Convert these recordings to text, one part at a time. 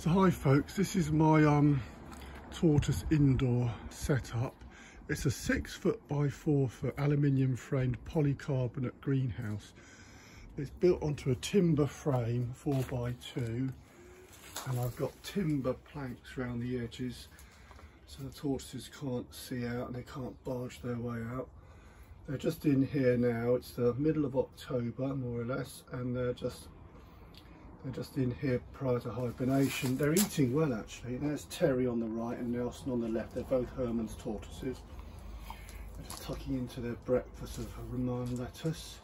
So hi folks, this is my um, tortoise indoor setup. It's a six foot by four foot aluminium framed polycarbonate greenhouse. It's built onto a timber frame four by two and I've got timber planks around the edges so the tortoises can't see out and they can't barge their way out. They're just in here now, it's the middle of October more or less and they're just they're just in here prior to hibernation. They're eating well actually. There's Terry on the right and Nelson on the left. They're both Hermann's tortoises. They're just tucking into their breakfast of romaine lettuce.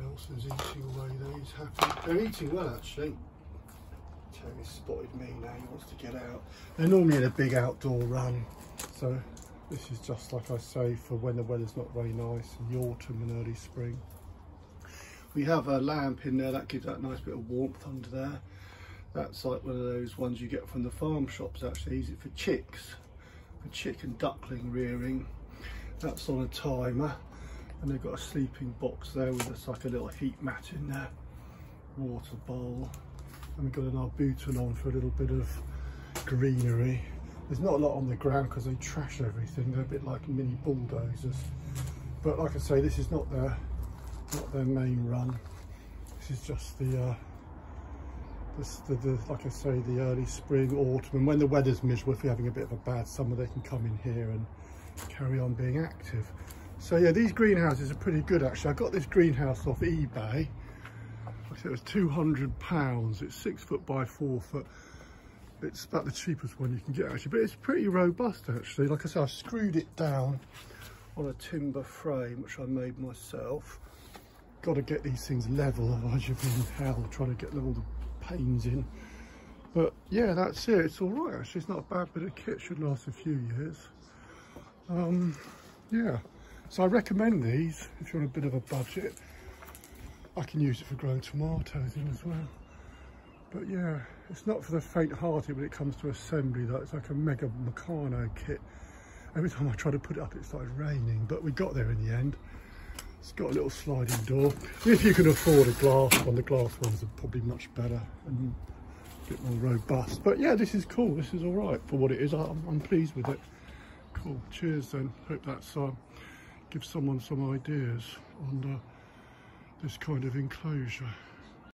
Nelson's eating away there, he's happy. They're eating well actually. Terry's spotted me now, he wants to get out. They're normally in a big outdoor run. So this is just like I say for when the weather's not very nice in the autumn and early spring. We have a lamp in there that gives that nice bit of warmth under there. That's like one of those ones you get from the farm shops actually, it for chicks, for chick and duckling rearing. That's on a timer and they've got a sleeping box there with just like a little heat mat in there, water bowl. And we've got an arbuton on for a little bit of greenery. There's not a lot on the ground because they trash everything. They're a bit like mini bulldozers. But like I say, this is not their not their main run. This is just the, uh, the, the, like I say, the early spring, autumn, and when the weather's miserable, if you're having a bit of a bad summer, they can come in here and carry on being active. So yeah, these greenhouses are pretty good actually. I got this greenhouse off eBay. I said it was 200 pounds. It's six foot by four foot. It's about the cheapest one you can get actually, but it's pretty robust actually. Like I said, I screwed it down on a timber frame, which I made myself got to get these things level otherwise you'll be in hell trying to get all the panes in. But yeah that's it. It's all right actually. It's not a bad bit of kit. Should last a few years. Um yeah. So i recommend these if you're on a bit of a budget. I can use it for growing tomatoes in as well. But yeah it's not for the faint-hearted when it comes to assembly though. It's like a mega Meccano kit. Every time i try to put it up it started raining. But we got there in the end it's got a little sliding door. If you can afford a glass one, the glass ones are probably much better and a bit more robust. But yeah, this is cool. This is all right for what it is. I'm, I'm pleased with it. Cool. Cheers then. Hope that's uh, gives someone some ideas on uh, this kind of enclosure.